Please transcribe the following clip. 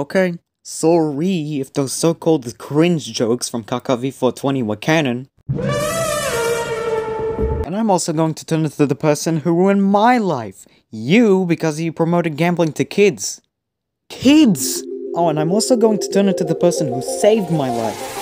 Okay, sorry if those so-called cringe jokes from KakaV420 were canon. And I'm also going to turn it to the person who ruined my life. You, because you promoted gambling to kids. Kids! Oh, and I'm also going to turn it to the person who saved my life.